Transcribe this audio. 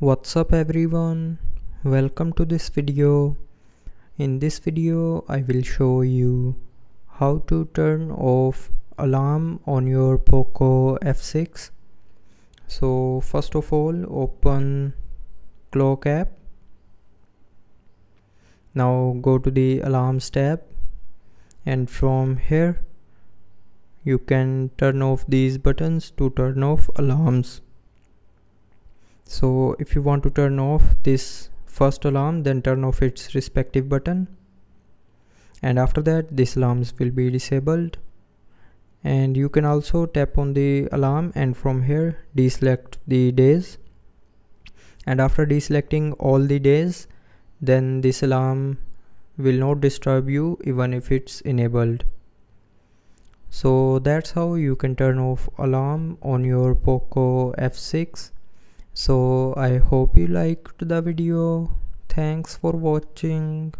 what's up everyone? Welcome to this video. In this video i will show you how to turn off alarm on your poco f6 so first of all open clock app. Now go to the alarms tab. And from here you can turn off these buttons to turn off alarms so if you want to turn off this first alarm then turn off its respective button. And after that these alarms will be disabled. And you can also tap on the alarm and from here deselect the days. And after deselecting all the days then this alarm will not disturb you even if it's enabled. So that's how you can turn off alarm on your poco f6 so i hope you liked the video. Thanks for watching